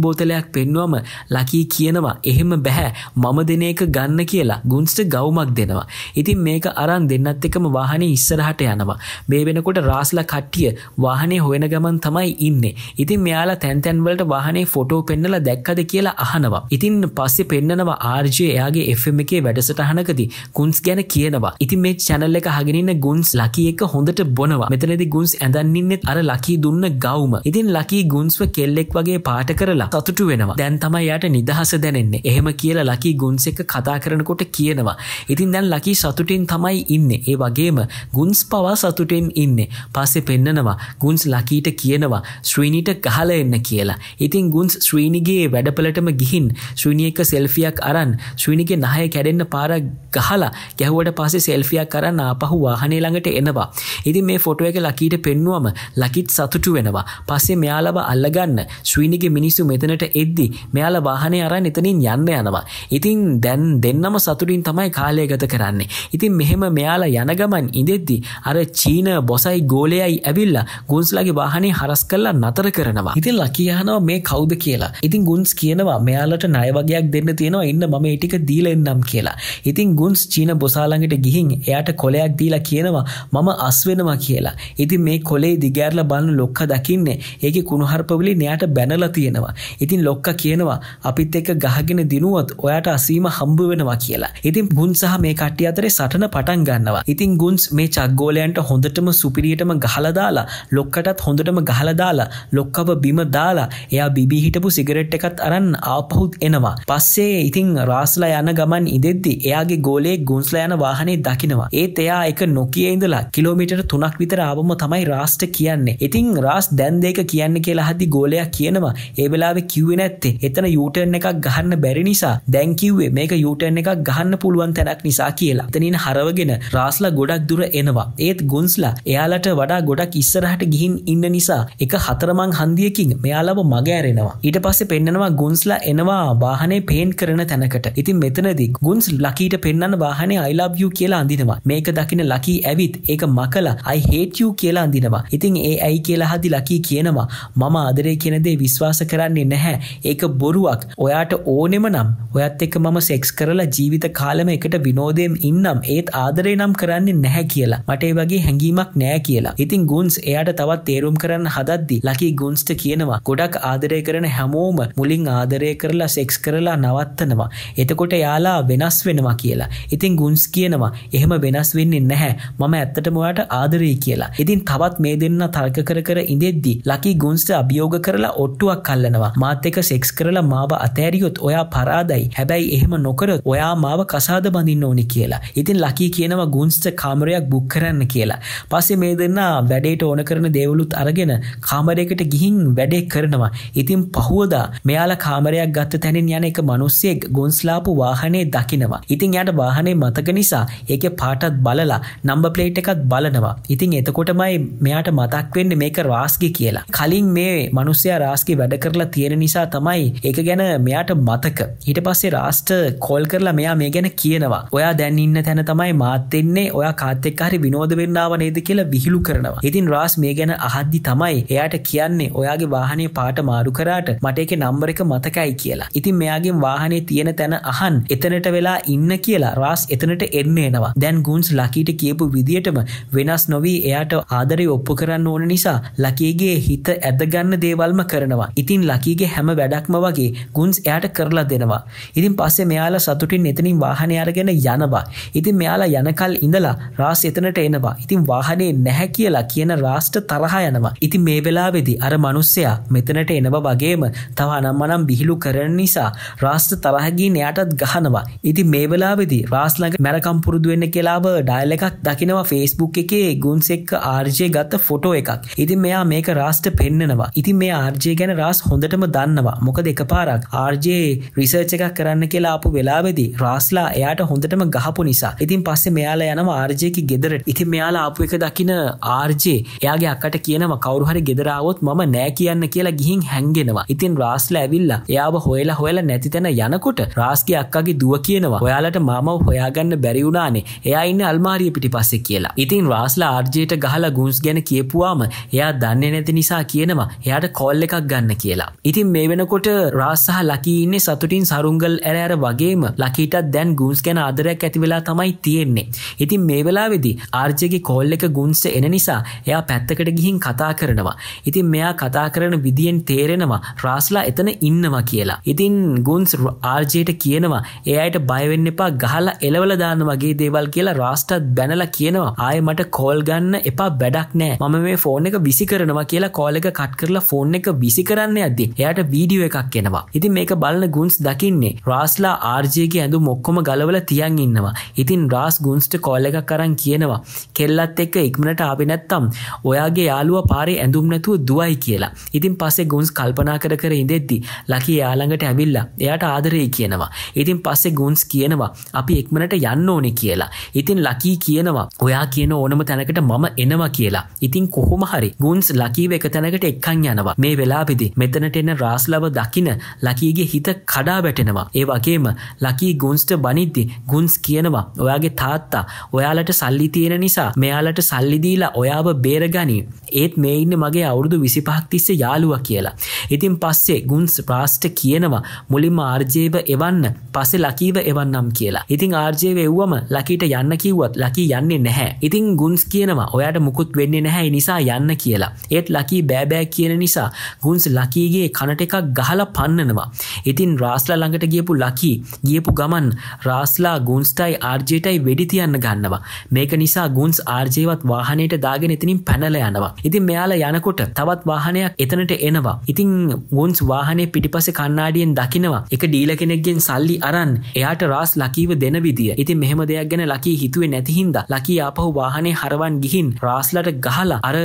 Speaker 1: බෝතලයක් පෙන්වම ලකී කියනවා එහෙම බැහැ මම දෙන එක ගන්න කියලා. ගුන්ස්ට ගෞමක් දෙනවා. ඉතින් මේක අරන් දෙන්නත් එකම වාහනේ ඉස්සරහට යනවා. මේ වෙනකොට රාස්ලා කට්ටිය වාහනේ හොයන ගමන් තමයි ඉන්නේ. ඉතින් මෙයාලා තැන්තැන්වලට වාහනේ ෆොටෝ පෙන්නලා දැක්කද කියලා අහනවා. ඉතින් පස්සේ පෙන්නනවා ආර්ජය එයාගේ FM එකේ වැඩසටහනකදී ගුන්ස් ගැන කියනවා. ඉතින් මේ චැනල් එක හගෙනන්න ගුන්ස් ලකි එක හොඳට බොනවා. මෙතනදි ගුන්ස් ඇඳන්නින්නෙත් අර ලකී දුන්න ගෞම ඉතින් ලකී ගුන්ස්ව කෙල්ලෙක් වගේ පාට කරලා සතුටු වෙනවා. දැන් තමයි යට නිදහස දැනෙන්නේ. එහෙම කියලා ලකී ගුන්ස් එක කතා කරනකොට කියනවා. ඉතින් දැන් ලකී සතුටින් තමයි ඉන්න. ඒ වගේම ගුන්ස් පවා සතුටෙන් ඉන්න. පස්සේ පෙන්නනවා ගුන්ස් ලකීට කියනවා ශ්‍රීණීට ගහල එන්න කියලා ඉතින් ගුන්ස් ශ්‍රීණිගේ වැඩපලටම ගිහින් ශ්‍රීණිය එක සෙල්ෆියක් අරන් ශ්‍රීණිගේ නහය කැඩෙන්න පාර ගහලා ගැහුවට පස්සේ සෙල්ෆියක් කරන්න ආපහු වාහනේ ළඟට එනවා. ඉතින් මේ ෆොටෝ එක ලකීට පෙන්වුවම ලකිත් සතුටු වෙනවා. පස්සේ මෙයාලව අල්ලගන්න ශ්‍රීනිගේ මිනිස්සු මෙතනට එද්දි මෙයාලා වාහනේ අරන් එතනින් යන්න යනවා. ඉතින් දැන් දෙන්නම සතුටින් තමයි කාලය ගත කරන්නේ. ඉතින් මෙහෙම මෙයාලා යන ගමන් ඉඳෙද්දි අර චීන බොසයි ගෝලයයි ඇවිල්ලා ගුන්ස්ලාගේ වාහනේ හරස් කරලා නතර කරනවා. ඉතින් ලකී අහනවා මේ කවුද කියලා. ඉතින් ගුන්ස් කියනවා මෙයාලට ණය වගේක් දෙන්න තියෙනවා ඉන්න මම ඒ ටික දීලා එන්නම් කියලා. ඉතින් ගුන්ස් චීන බොසාලඟට ගිහින් එයාට කොලයක් දීලා කියනවා මම අස් වෙනවා කියලා. ඉතින් මේ කොලේ දිගෑරලා බලන ලොක්ක දකින්නේ ඒකේ කුණුහරුප වලින් එයාට බැනලා තියෙනවා. ඉතින් ලොක්ක කියනවා අපිත් එක්ක ගහගෙන දිනුවොත් ඔයාට අසීම හම්බ වෙනවා කියලා. ඉතින් ගුන් සහ මේ කට්ටිය අතරේ සටන පටන් ගන්නවා. ඉතින් ගුන්ස් මේ චග්ගෝලයන්ට හොඳටම සුපිරියටම ගහලා දාලා ලොක්කටත් හොඳටම ගහලා දාලා ලොක්කව බිම දාලා එයා බිබී හිටපු සිගරට් එකත් අරන් ආපහුත් එනවා. පස්සේ ඉතින් රාස්ලා යන ගමන් ඉදෙද්දි එයාගේ ගෝලේ ගුන්ස්ලා යන වාහනේ දකිනවා. ඒත් එයා එක නොකිය ඉඳලා කිලෝමීටර් 3ක් විතර ආවම තමයි රාස්ට කියන්නේ. ඉතින් රාස් දැන් දෙක කියන්න කියලා හදි ගෝලයා කියනවා. ඒ වෙලාවේ කිව්වේ නැත්තේ. එතන යූටර්න් එකක් ගහන්න බැරි නිසා දැන් කිව්වේ මේක යූටර්න් එකක් ගහන්න පුළුවන් තැනක් නිසා කියලා. එතනින් හරවගෙන රාස්ලා ගොඩක් දුර එනවා. ඒත් ගුන්ස්ලා එයාලට වඩා ගොඩක් ඉස්සරහට ගිහින් ඉන්න නිසා එක හතරමං හන්දියකින් මෙයාලව මග ඇරෙනවා. ඊට පස්සේ පෙන්නනවා ගුන්ස්ලා එනවා වාහනේ පේන් කරන තැනකට. ඉතින් මෙතනදී ගුන්ස් ලකීට පෙන්වන්න වාහනේ I love you කියලා අඳිනවා. මේක දකින ලකී ඇවිත් ඒක මකලා I hate you කියලා අඳිනවා. ඉතින් ඒ ඇයි කියලා හදි ලකී කියනවා මම ආදරේ කියන දේ විශ්වාස කරන්නේ නැහැ. ඒක බොරුවක්. ඔයාට ඕනෙම නම් ඔයත් එක්ක මම සෙක්ස් කරලා ජීවිත කාලෙම එකට විනෝදයෙන් ඉන්නම්. ඒත් ආදරේ නම් කරන්නේ නැහැ කියලා. මට ඒ වගේ හැඟීමක් නැහැ කියලා. ඉතින් ගුන්ස් එයාට තවත් තේරුම් කරන්න හදද්දි ලකී ගුන්ස්ට කියනවා ගොඩක් ආදරය කරන හැමෝම මුලින් ආදරය කරලා සෙක්ස් කරලා නවත්තනවා. එතකොට යාලා වෙනස් වෙනවා කියලා. ඉතින් ගුන්ස් කියනවා එහෙම වෙනස් වෙන්නේ නැහැ. මම ඇත්තටම ඔයාට ආදරේ කියලා. ඉතින් තවත් මේ දෙන්න තර්ක කර කර ඉඳෙද්දි ලකී ගුන්ස්ට අභියෝග කරලා ඔට්ටුවක් අල්ලනවා. මාත් එක්ක සෙක්ස් කරලා මාව අතෑරියොත් ඔයා පරාදයි. හැබැයි එහෙම නොකරොත් ඔයා මාව කසාද බඳින්න ඕනි කියලා. ඉතින් ලකී කියනවා ගුන්ස්ට කාමරයක් බුක් කරන්න කියලා. පස්සේ මේ දෙන්න වැඩේට ඕන කරන දේවලුත් අරගෙන කාමරයකට ගිහින් වැඩේ කරනවා. ඉතින් පහුවදා මෙයාලා කාමරයක් ගත්ත තැනින් යන එක මිනිස්සෙක් ගොන්ස්ලාපු වාහනේ දකිනවා. ඉතින් යාට වාහනේ මතක නිසා ඒකේ පාටත් බලලා නම්බර් ප්ලේට් එකත් බලනවා. ඉතින් එතකොටමයි මෙයාට මතක් වෙන්නේ මේක රාස්ගේ කියලා. කලින් මේ මිනිස්සයා රාස්ගේ වැඩ කරලා තියෙන නිසා තමයි ඒක ගැන මෙයාට මතක. ඊට පස්සේ රාස්ට කෝල් කරලා මෙයා මේ ගැන කියනවා. ඔයා දැන් ඉන්න තැන තමයි මාත් එන්නේ. ඔයා කාත් එක්ක හරි විනෝද වෙන්න ආව නේද කියලා විහිළු කරනවා. ඉතින් රාස් මේ ගැන අහද්දි තමයි එයාට කියන්නේ ඔයාගේ වාහනේ පාට මාරු කරාට මට ඒකේ නම්බර එක මතකයි කියලා. ඉතින් මෙයාගෙන් වාහනේ තියෙන තැන අහන් එතනට වෙලා ඉන්න කියලා රාස් එතනට එන්න එනවා. දැන් ගුන්ස් ලකීට කියපු විදියටම වෙනස් නොවී එයාට ආදරය ඔප්පු කරන්න ඕන නිසා ලකීගේ හිත ඇදගන්න දේවල්ම කරනවා. ඉතින් ලකීගේ හැම වැඩක්ම වගේ ගුන්ස් එයාට කරලා දෙනවා. ඉතින් පස්සේ මෙයාලා සතුටින් එතනින් වාහනේ අරගෙන යනවා. ඉතින් මෙයාලා යනකල් ඉඳලා රාස් එතනට එනවා. ඉතින් වාහනේ නැහැ කියලා කියන රාෂ්ට තරහ යනවා. ඉති මේ වෙලාවෙදි අර මනුස්සයා මෙතනට එනව වගේම තව අනම්මනම් බිහිලු කරන නිසා රාෂ්ට තරහගී එයාටත් ගහනවා. ඉති මේ වෙලාවෙදි රාස්ලඟ මැරකම් පුරුදුවෙන්න කියලාව ඩයිල් එකක් දකිනවා ෆේස්බුක් එකේ ගුන්ස් එක්ක ආර්ජය ගත්ත ෆොටෝ එකක්. ඉතින් මෙයා මේක රාස්ට පෙන්න්නනවා ඉතින් මේ ආර්ජය ගැන රාස් හොඳටම දන්නවා. මොකද එක පාරක් ආර්ජයේ රිසර්ච් එකක් කරන්න කියලා අපපු වෙලාවෙදි රාස්ලා එයාට හොඳටම ගහපු නිසා. ඉතින් පස්සේ මෙයාලා යනවා ආර්ජයකි ගෙදරට. ඉතින් මෙයාලා අපපු එක දකින ආර්ජේ එයාගේ අක්කට කියනව කවරුහරි ගෙදරාවොත් මම නෑ කියන්න කියලා ගිහින් හැන්ගෙනවා ඉතින් රාස්ලා ඇවිල්ලා එයාව හොයලා හොයලා නැතිතැන යනකොට රාස්ගේ අක්කගේ දුව කියනවා ඔයාලට මම හොයාගන්න බැරිවුණානේ එයා ඉන්න අල්මාරිය පිටි පස්සෙ කියලා. ඉතින් රාස්ලා ආර්ජයට ගහලා ගුන්ස් ගැන කියපුවාම එයා දන්නේ නැති නිසා කියනවා එයාට කොල් එකක් ගන්න කියලා. ඉතින් මේ වෙනකොට රාස්සහ ලකී ඉන්නේ සතුටින් සරුංගල් ඇරඇර වගේම ලකීටත් දැන් ගුන්ස් ගැන ආදරයක් ඇතිවෙලා තමයි තියෙන්නේ. ඉතින් මේ වෙලාවෙදි ආර්ජගේ කෝල් එක ගුන්ස්ට එන නිසා එයා පැත්තකට ගිහින් කතා කරනවා. ඉතින් මෙයා කතා කරන විදියෙන් තේරෙනවා රාස්ලා එතන ඉන්නවා කියලා. ඉතින් ගුන්ස් ආර්ජයට කියනවා එයට බයවෙන්න එපා ගහලා එලවල දාන්න වගේ දේවල් කියලා රාස්ටත් බැනලා කියනවා. ආය මට කෝල් ගන්න එපා බැඩක් නෑ. මම මේ ෆෝන් එක විසි කරනවා කියලා කෝල එක කට් කරලා ෆෝන් එක විසි කරන්න ඇද්දි එයට වීඩියෝ එකක් එනවා. ඉතින් මේක බලන ගුන්ස් දකින්නේ රාස්ලා ආර්ජයගේ ඇඳු මොක්කොම ගලවල තියන් ඉන්නවා. ඉතින් රාස් ගුන්ස්ට කෝල්ල එකක් කරන් කියනවා කෙල්ලත් එක්ක ඉක්මනට ආපි නැත්තම් ඔයාගේ යාළුව පාරේ ඇඳුම් නැතුව දුවයි කියලා. ඉතින් පස්සේ ගුන්ස් කල්පනා කර කර ඉඳෙද්දි ලකි යාළඟට ඇවිල්ලා එයාට ආදරේ කියනවා. ඉතින් පස්සේ ගුන්ස් කියනවා අපි එක්මනට යන්න ඕනේ කියලා. ඉතින් ලකී කියනවා ඔයා කියන ඕනම තැනකට මම එනවා කියලා. ඉතින් කොහොම හරි ගුන්ස් ලකීව එක තැනකට එක්කන් යනවා. මේ වෙලාවෙදි මෙතනට එන රාස්ලව දකින ලකීගේ හිත කඩා වැටෙනවා. ඒ වගේම ලකී ගුන්ස්ට බනිද්දි ගුන්ස් කියනවා ඔයාගේ තාත්තා ඔයාලට සල්ලි තියෙන නිසා මෙයාලට සල්ලිදීලා ඔයාව බේරගනී ඒත් මේ ඉන්න මගේ අවුරුදු විසිපහක් තිස්ස යාළුව කියලා. ඉතින් පස්සේ ගුන්ස් ප්‍රාස්්ට කියනවා මුලින්ම ආර්ජයව එවන්න පස්සෙ ලකීව එවන්නම් කියලා. ඉතින් ආර්ජයව එව්වම ලකිට යන්න කිව්වත් ලකි යන්නේ නැහැ. ඉතින් ගුන්ස් කියනවා ඔයාට මුකුත් වෙන්නේ නැහැ නිසා යන්න කියලා. ඒත් ලකී බෑබෑ කියන නිසා ගුන්ස් ලකීගේ කනට එකක් ගහලා පන්නනවා. ඉතින් රාස්ලා ළඟට ගියපු ලකී ගියපු ගමන් රාස්ලා ගුන්ස්ටයි ආර්ජයටයි වෙඩි තියන්න ගන්නවා. මේක නිසා ගුන්ස් ආර්ජයවත් වාහනයට දාගෙන එතනින් පැනල යනවා. ඉතින් මෙයාලා යනකොට තවත් වාහනයක් එතනට එනවා. ඉතින් ගුන්ස් වාහනේ පිටිපස කන්නාඩියෙන් දකිනවා එක ඩීල කෙනෙක්ගෙන් සල්ලි අරන් එයාට රාස් ලකීව දෙන විදිිය ඉතින් මෙහෙම දෙයක් ගැන ලකී හිතුවේ නැතිහින්ද ලකී ආපහු වාහනේ හරවන් ගිහින් රාස්ලට ගහලා අර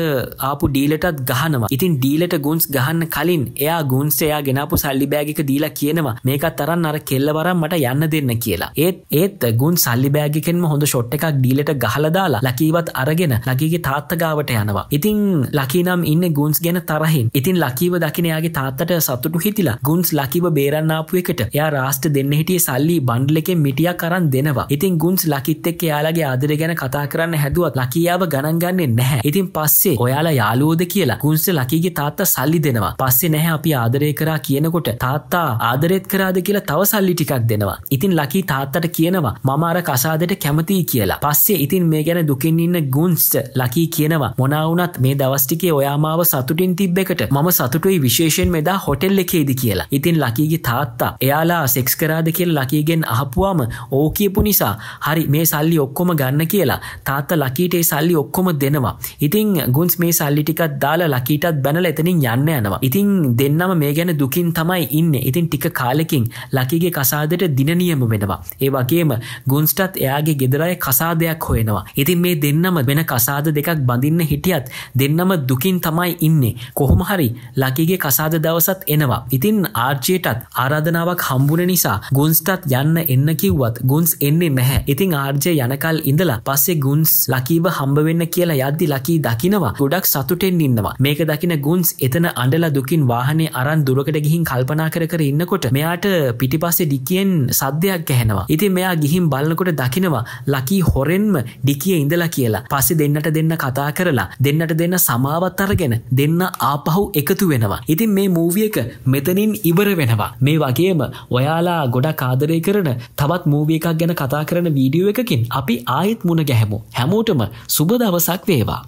Speaker 1: ආපු ඩීලටත් ගහනවා ඉතින් ඩීලට ගුන්ස් ගහන්න කලින් එයා ගුන්ස් එයා ගෙනපු සල්ලි බෑගික දීලා කියනවා මේකත් තරන් අර කෙල්ලවරම් මට යන්න දෙන්න කියලා ඒත් ඒත් ගුන් සල්ලි බෑගිකෙන්ම හොඳ ෂොට් එකක් ඩීලට ගහලදාලා ලකීවත් අරගෙන ලකීගේ තාත්තගාවට යනවා. ඉතින් ලකිනම් ඉන්න ගුන්ස් ගැන තරහින්. ඉතින් ලකීව දකිනයාගේ තාත්තට සතුටු හිතිලා ගුන්ස් ලකිව බේරන්නාපු එකට එයා රාෂ්ට දෙන්න හිටිය සල්ලි බන්්ඩලකෙන් මිටිය කරන්න දෙනවා. ඉතින් ගුන්ස් ලකිත් එක් එයාලගේ ආදර ගැන කතා කරන්න හැදුවත් ලකියාව ගණන්ගන්නේ නැහැ. ඉතින් පස්සේ ඔයාලා යාලුවෝද කියලා ගුන්ස ලකීගේ තාත්තා සල්ලි දෙනවා. පස්සේ නැහැ අපි ආදරය කරා කියනකොට තාත්තා ආදරෙත් කරාද කියලා තව සල්ලි ටිකක් දෙනවා. ඉතින් ලකී තාත්තට කියනවා මමාර කසාදට කැමතියි කියලා. පස්සේ ඉතින් මේ ගැන දුකින් ඉන්න ගුන්ස්ට ලකී කියනවා. මොනවුනත් මේ දවස්ටිකේ ඔයාමාව සතුටින් තිබ්බෙකට මම සතුටුයි විශේෂෙන් මෙදා හොටෙල් එකේදි කියලා. ඉතින් ලකීගේ තාත්තා එයාලා සෙක්ස් කරාද කියල ලකීගෙන් අහපුවාම ඕ කියපු නිසා හරි මේ සල්ලි ඔක්කොම ගන්න කියලා තාත්ත ලකීට ඒ සල්ලි ඔක්කොම දෙනවා. ඉතින් ගුන්ස් මේ සල්ලිටිකත් දාලා ලකීටත් බැනල එතනින් යන්න යනවා. ඉතින් දෙන්නම මේ ගැන දුකින් තමයි ඉන්න. ඉතින් ටික කාලෙකින් ලකීගේ කසාදට දිනනියම වෙනවා. ඒ වගේම ගුන්ස්ටත් එයාගේ ගෙදරය කසාදයක් හොයෙනවා. ඉතින් මේ දෙන්නම වෙන කසාද දෙකක් බඳින්න හිටියත් දෙන්නම දුකින් තමයි ඉන්නේ. කොහොම හරි ලකිගේ කසාද දවසත් එනවා. ඉතින් ආර්ජයටත් ආරාධනාවක් හම්බුන නිසා ගුන්ස්ටත් යන්න එන්න කිව්වත් ගුන්ස් එන්නේ නැහැ. ඉතින් ආර්ජය යනකල් ඉඳලා පස්සේ ගුන්ස් ලකීව හම්බවෙන්න කියලා යද්දි ලකී දකිනවා. ගොඩක් සතුටෙන් ඉන්නවා. මේක දකින ගුන්ස් එතන අඩලා දුකින් වාහනේ අරන් දුරකට ගිහින් කල්පනා කර කර ඉන්නකොට මෙයාට පිටිපස්සේ ඩිකියෙන් සද්‍යයක් ගැහෙනවා ඉතින් මෙයා ගිහින් බලන්නකොට දකිනවා ලකී හොරෙන්ම ඩිකිය ඉඳලා කියලා. පස්සේ දෙන්නට දෙන්න කතා කරලා දෙන්නට දෙන්න සමාවත් අරගෙන දෙන්න ආපහු එකතු වෙනවා. ඉතින් මේ මූවිය එක මෙතනින් ඉවර වෙනවා. මේ වගේම ඔයාලා ගොඩක් ආදරය කරන තවත් මූවිය එකක් ගැන කතා කරන වීඩියෝ එකකින් අපි ආයෙත් මුණ ගැහැමු. හැමෝටම සුබ දවසක් වේවා.